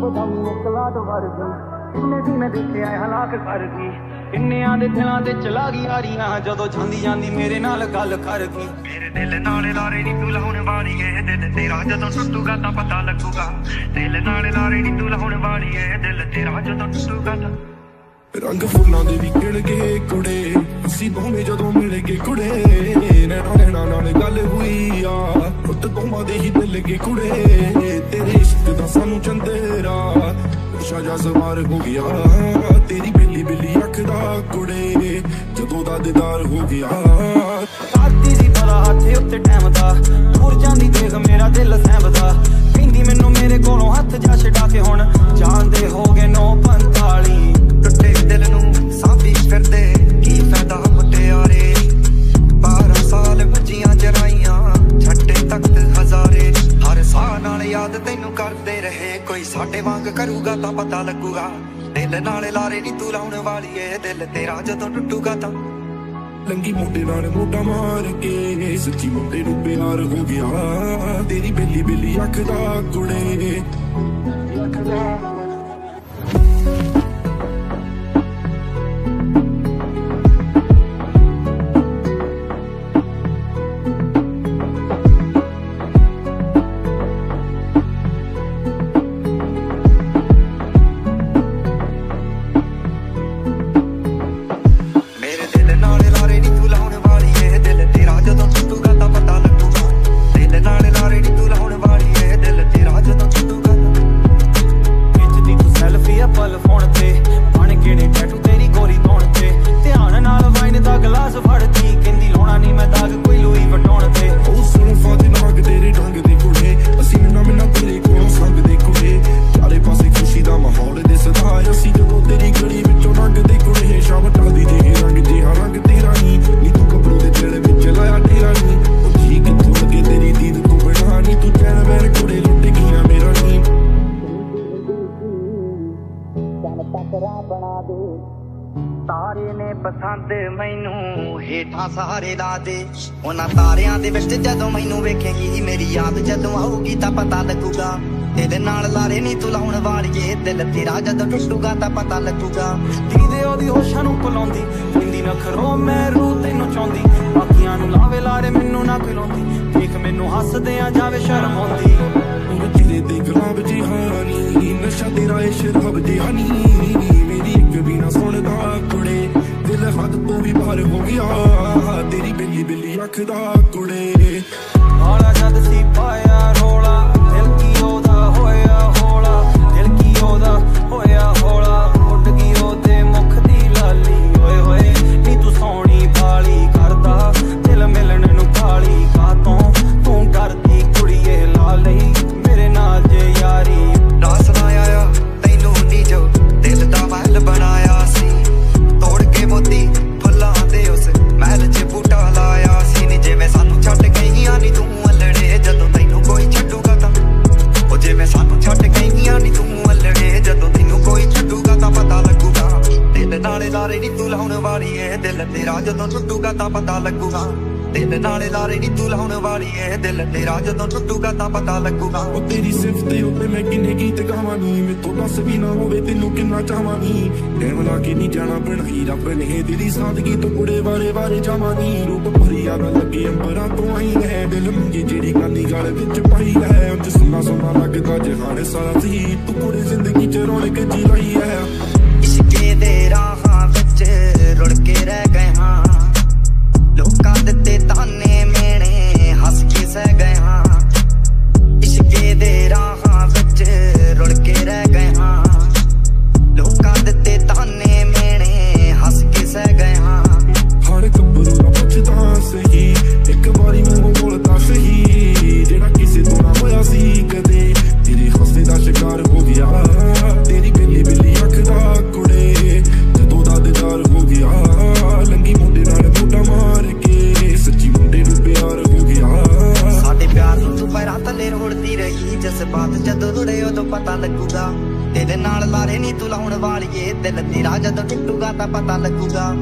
ਬਦਾਮੀ ਨਿਕਲਾ ਤੋਂ ਵਰਗੀ ਕਿੰਨੇ ਦੀ ਮੈਂ ਦੇਖਿਆ ਹਲਾਕ ਕਰ ਗਈ। ਕਿੰਨਿਆਂ ਦੇ ਦਿਲਾਂ ਤੇ ਚਲਾ ਗਈ ਆਰੀਆਂ ਜਦੋਂ ਜਾਂਦੀ ਜਾਂਦੀ ਮੇਰੇ ਨਾਲ ਗੱਲ ਕਰ ਗਈ। ਮੇਰੇ ਦਿਲ ਨਾਲੇ ਲਾਰੇ ਨਹੀਂ ਤੂੰ ਲਾਉਣ ਵਾਲੀ ਏ ਦਿਲ ਤੇਰਾ ਜਦੋਂ ਟੁੱਟੂਗਾ ਤਾਂ ਪਤਾ ਲੱਗੂਗਾ। ਦਿਲ ਨਾਲੇ ਲਾਰੇ ਨਹੀਂ ਤੂੰ ਲਾਉਣ ਵਾਲੀ ਏ ਦਿਲ ਤੇਰਾ ਜਦੋਂ ਟੁੱਟੂਗਾ ਤਾਂ ਰੰਗ ਫੁੱਲਾਂ ਦੇ ਵੀ ਖਿੜ ਗਏ ਕੁੜੇ ਅਸੀਂ ਦੋਵੇਂ ਜਦੋਂ ਮਿਲ ਗਏ ਕੁੜੇ। ਨੈਣਾ ਨੈਣਾ ਨਾਲ ਗੱਲ ਹੋਈ ਆ ਫੁੱਟ ਦੋਵਾਂ ਦੇ ਹੀ ਦਿਲ ਗਏ ਕੁੜੇ ਉਸ਼ਾ ਹੋ ਗਿਆ। ਤੇਰੀ ਬਿੱਲੀ ਬਿੱਲੀ ਅੱਖ ਦਾ ਕੁੜੇ, ਜਦੋਂ ਦਾ ਦੀਦਾਰ ਹੋ ਗਿਆ। ਕਰਦੀ ਸੀ ਪਤਾ ਹੱਥੇ ਉੱਤੇ ਟਾਈਮ ਦਾ। ਦੂਰ ਜਾਂਦੀ ਦੇਖ ਮੇਰਾ ਦਿਲ ਸਹਿਬਦਾ ਕਹਿੰਦੀ ਮੈਨੂੰ ਮੇਰੇ ਕੋਲੋਂ ਹੱਥ ਜਾ ਛਡਾ ਕੇ ਹੁਣ। ਜਾਣਦੇ ਹੋ ਗਏ ਯਾਦ ਤੈਨੂੰ ਕਰਦੇ ਰਹੇ। ਕੋਈ ਸਾਡੇ ਵਾਂਗ ਕਰੂਗਾ ਤਾਂ ਪਤਾ ਲੱਗੂਗਾ। ਦਿਲ ਨਾਲੇ ਲਾਰੇ ਨਹੀਂ ਤੂੰ ਲਾਉਣ ਵਾਲੀ ਏ। ਦਿਲ ਤੇਰਾ ਜਦੋਂ ਟੁੱਟੂਗਾ ਤਾਂ। ਲੰਗੀ ਮੋਢੇ ਨਾਲ ਮੋਟਾ ਮਾਰ ਕੇ, ਸੱਚੀ ਮੁੰਡੇ ਨੂੰ ਪਿਆਰ ਹੋ ਗਿਆ। ਤੇਰੀ ਬੇਲੀ ਬੇਲੀ ਅੱਖ ਦਾ ਕੁੜੇ। ਮੇਰੇ ਤਾਰੇ ਨੇ ਪਸੰਦ ਮੈਨੂੰ, ਹੇਠਾਂ ਸਹਾਰੇ ਲਾ ਦੇ। ਉਹਨਾਂ ਤਾਰਿਆਂ ਦੇ ਵਿੱਚ ਜਦੋਂ ਮੈਨੂੰ ਵੇਖੇਗੀ ਮੇਰੀ ਯਾਦ, ਜਦੋਂ ਆਊਗੀ ਤਾਂ ਪਤਾ ਲੱਗੂਗਾ। ਤੇਰੇ ਨਾਲ ਲਾਰੇ ਨਹੀਂ ਤੂੰ ਲਾਉਣ ਵਾਲੀਏ, ਦਿਲ ਤੇਰਾ ਜਦੋਂ ਟੁੱਟੂਗਾ ਤਾਂ ਪਤਾ ਲੱਗੂਗਾ। ਦੀਦੇ ਉਹਦੀ ਹੋਸ਼ਾਂ ਨੂੰ ਭੁਲਾਉਂਦੀ ਪਿੰਦੀ ਨਖਰੋ ਮੈਂ ਰੂਹ ਤੈਨੂੰ ਚਾਹੁੰਦੀ। ਬਾਕੀਆਂ ਨੂੰ ਲਾਵੇ ਲਾਰੇ ਮੈਨੂੰ ਨਾ ਕੋਈ ਲਾਉਂਦੀ ਦੇਖ ਮੈਨੂੰ ਹੱਸਦੇ ਆ ਜਾਵੇ ਸ਼ਰਮ ਆਉਂਦੀ। ਰੱਖਦਾ ਕੁੜੇ। ਆਲਾ ਜਦ ਸੀ ਪਾਇਆ ਲਾਰੇ ਨੀ ਤੂੰ ਲਾਉਣ ਵਾਲੀ ਏ। ਦਿਲ ਤੇਰਾ ਜਦੋਂ ਟੁੱਟੂਗਾ ਤਾਂ ਪਤਾ ਲੱਗੂਗਾ। ਦਿਲ ਨਾਲੇ ਲਾਰੇ ਨੀ ਤੂੰ ਲਾਉਣ ਵਾਲੀ ਏ। ਦਿਲ ਤੇਰਾ ਜਦੋਂ ਟੁੱਟੂਗਾ ਤਾਂ ਪਤਾ ਲੱਗੂਗਾ। ਉਹ ਤੇਰੀ ਸਿਫਤ ਤੇ ਉੱਤੇ ਮੈਂ ਕਿੰਨੇ ਗੀਤ ਗਾਵਾਂ ਨੀ ਮੈਥੋਂ ਦੱਸ ਵੀ ਨਾ ਹੋਵੇ ਤੈਨੂੰ ਕਿੰਨਾ ਚਾਹਾਂ ਨੀ ਟਾਈਮ ਲਾ ਕੇ ਨਹੀਂ ਜਾਣਾ ਬਣਾਈ ਰੱਬ ਨੇ ਦਿਲੀ ਸਾਦਗੀ ਤੋਂ ਕੁੜੇ ਵਾਰੇ ਵਾਰੇ ਜਾਵਾਂ ਨੀ ਰੂਪ ਭਰੀਆ ਨਾ ਲੱਗੇ ਅੰਬਰਾਂ ਤੋਂ ਆਈ ਹੈ। ਦਿਲ ਮੰਗੀ ਜਿਹੜੀ ਗਾਨੀ ਗਲ ਵਿੱਚ ਪਾਈ ਹੈ। ਉਂਝ ਸੁਣਾ ਸੁਣਾ ਲੱਗਦਾ ਜਹਾਨ ਸਾਰਾ ਸੀ। ਤੂੰ ਕੁੜੇ ਜ਼ਿੰਦਗੀ ਚ ਰੌਣਕ ਜੀ ਲਈ ਹੈ। ਇਸ਼ਕੇ ਰਾਹ that game, huh? ਦੇ ਨਾਲ ਲਾਰੇ ਨਹੀਂ ਤੂੰ ਲਾਉਣ ਵਾਲੀਏ। ਦਿਲ ਤੇਰਾ ਜਦੋਂ ਟੁੱਟੂਗਾ ਤਾਂ ਪਤਾ ਲੱਗੂਗਾ।